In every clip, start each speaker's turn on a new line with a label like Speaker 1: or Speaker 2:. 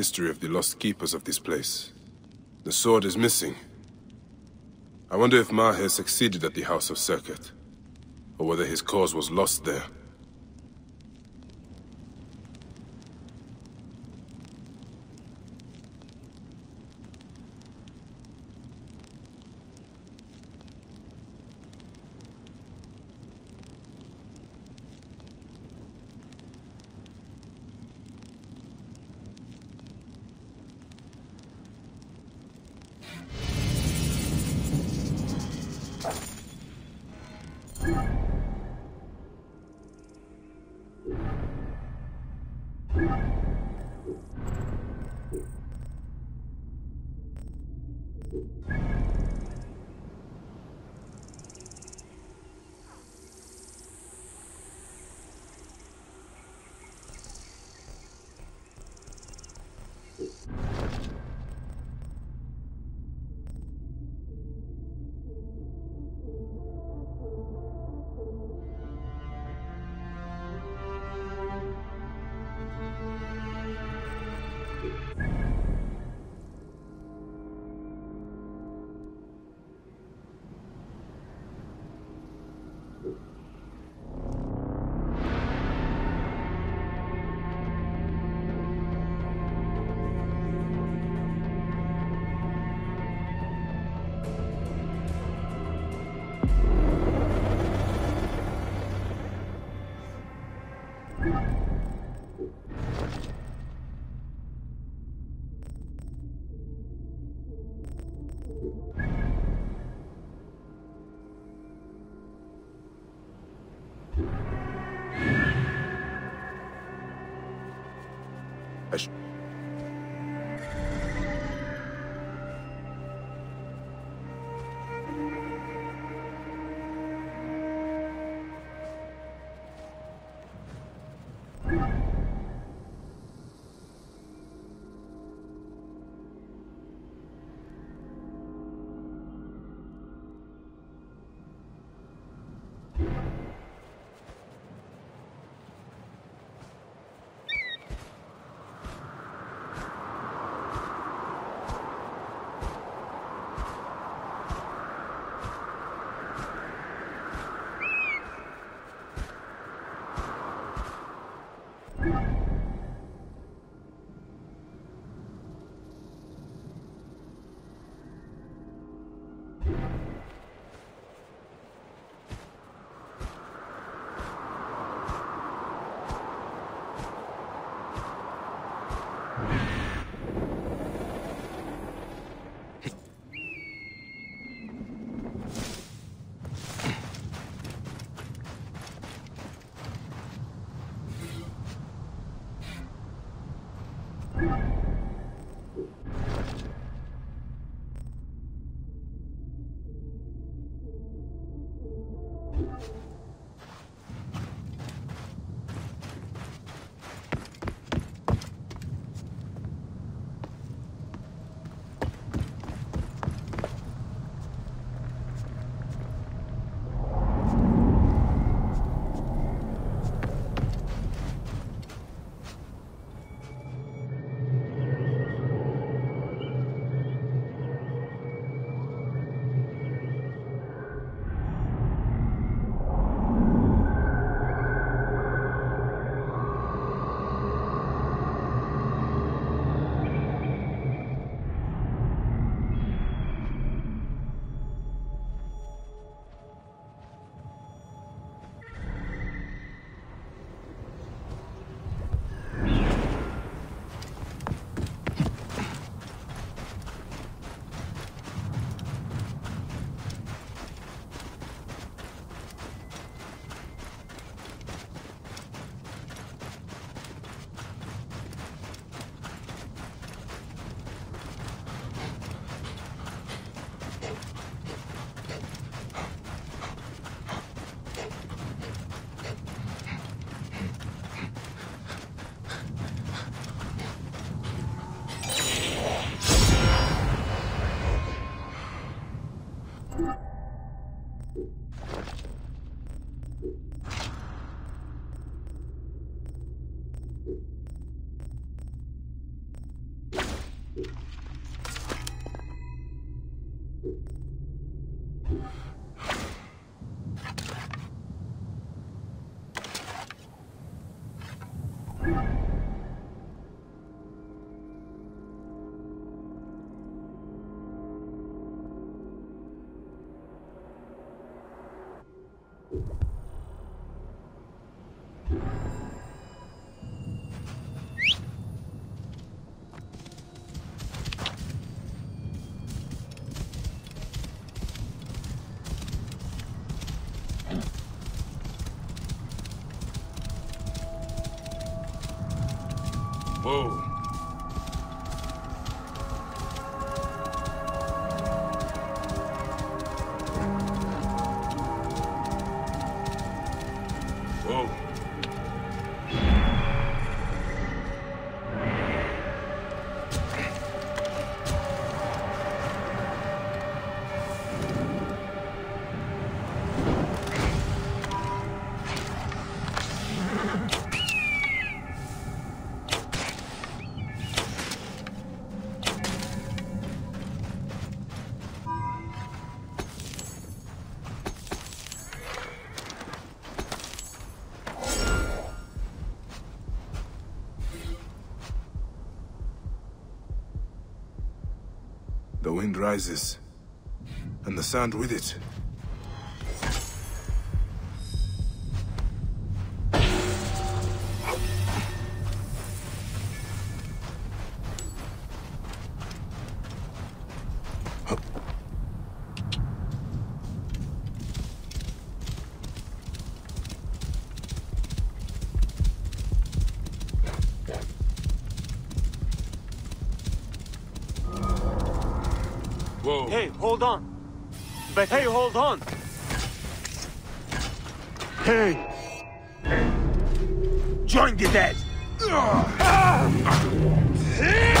Speaker 1: history of the lost keepers of this place. The sword is missing. I wonder if Maher succeeded at the House of Circuit, or whether his cause was lost there. I you Whoa. The wind rises, and the sand with it.
Speaker 2: Hey, hold on. But hey, hold on.
Speaker 3: Hey! Join the dead!
Speaker 2: Ah! Ah!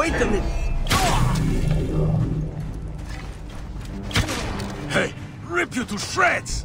Speaker 3: Wait a minute! Hey! Rip you to shreds!